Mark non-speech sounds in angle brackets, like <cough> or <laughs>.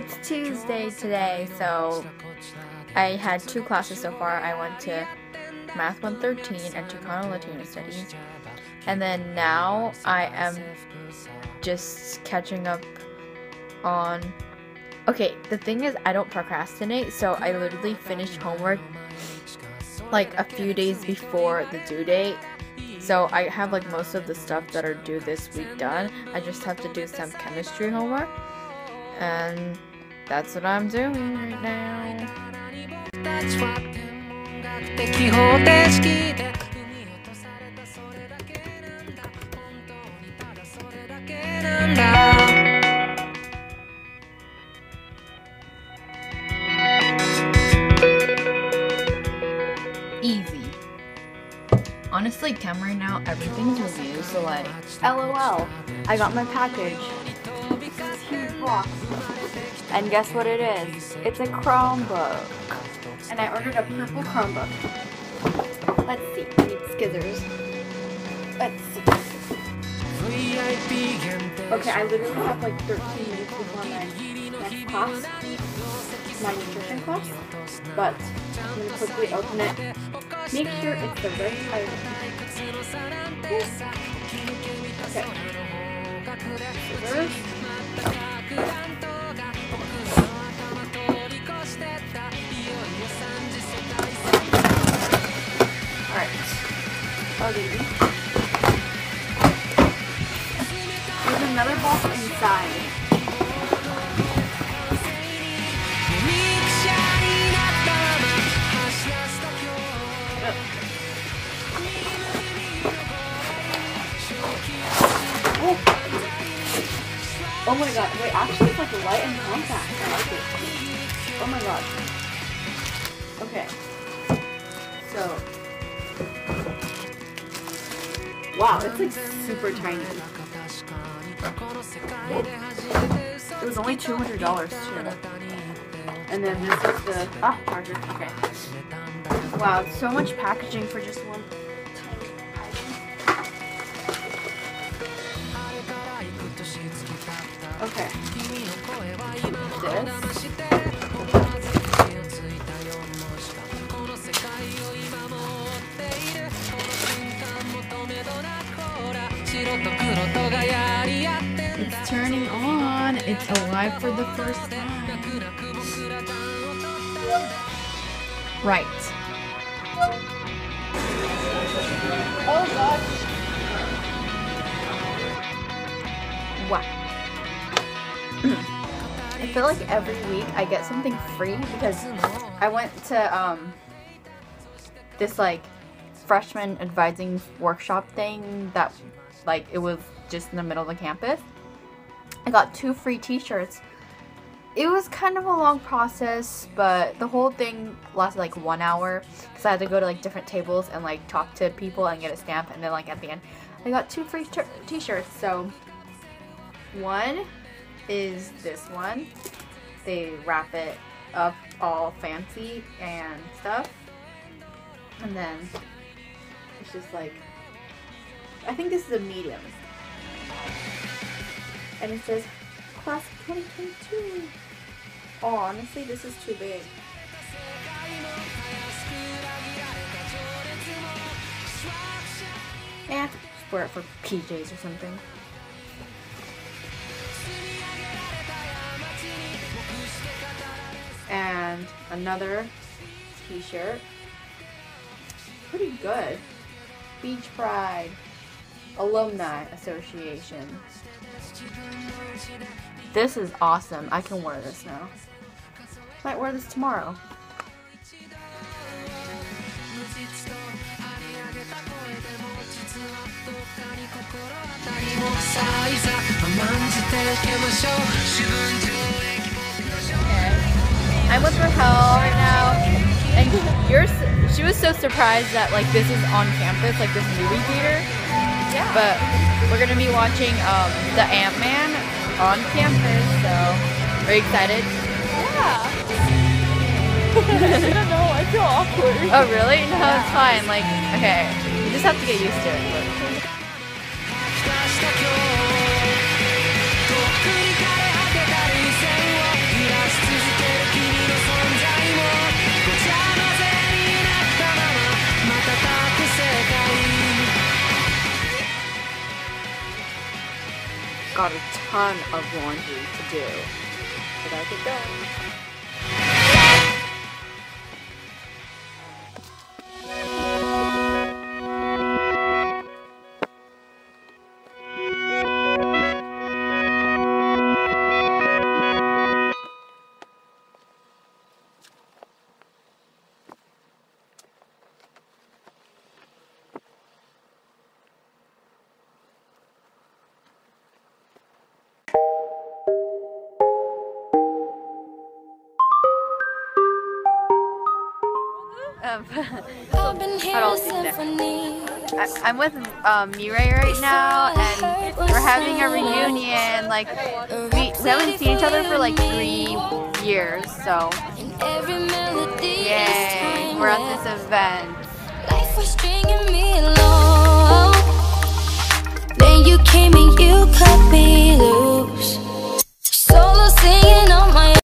It's Tuesday today, so I had two classes so far. I went to Math 113 and Chicano Latino Studies. And then now I am just catching up on. Okay, the thing is, I don't procrastinate, so I literally finish homework like a few days before the due date. So I have like most of the stuff that are due this week done. I just have to do some chemistry homework. And that's what I'm doing right now. Chem right now, everything's review, so like, LOL, I got my package. This huge box. And guess what it is? It's a Chromebook. And I ordered a purple Chromebook. Let's see, I need scissors. Let's see. Okay, I literally have like 13 minutes before my next class, my nutrition class, but I'm gonna quickly open it. Make sure it's the right item. Yes. Okay. Scissors. Alright. Okay. Oh, There's another box inside. Oh my god, wait, actually it's like light and compact. I like it. Oh my god. Okay. So. Wow, it's like super tiny. It was only $200 too. And then this is the ah charger. Okay. Wow, so much packaging for just one Okay. Turning on. It's alive for the first time. Right. Oh god. Wow. I feel like every week I get something free because I went to um this like freshman advising workshop thing that like it was just in the middle of the campus. I got two free t-shirts. It was kind of a long process, but the whole thing lasted like one hour because I had to go to like different tables and like talk to people and get a stamp, and then like at the end, I got two free t- t-shirts. So one is this one. They wrap it up all fancy and stuff, and then it's just like I think this is a medium. And it says class of 2022. Oh, honestly, this is too big. Just wear it for PJs or something. And another t-shirt. Pretty good. Beach Pride Alumni Association. This is awesome. I can wear this now. Might wear this tomorrow. I'm with Rahel right now, and you're. She was so surprised that like this is on campus, like this movie theater. Yeah. But we're gonna be watching um, the Ant Man on campus, so are you excited? yeah. <laughs> <laughs> I don't know. I feel awkward. Oh really? No, it's fine. Like okay, you just have to get used to it. but- got a ton of laundry to do. but I get going. <laughs> How all. I, I'm with um, Mirai right now, and we're having a reunion. Like we, we haven't seen each other for like three years, so yay! We're at this event. Life was stringing me along. Then you came and you cut me loose.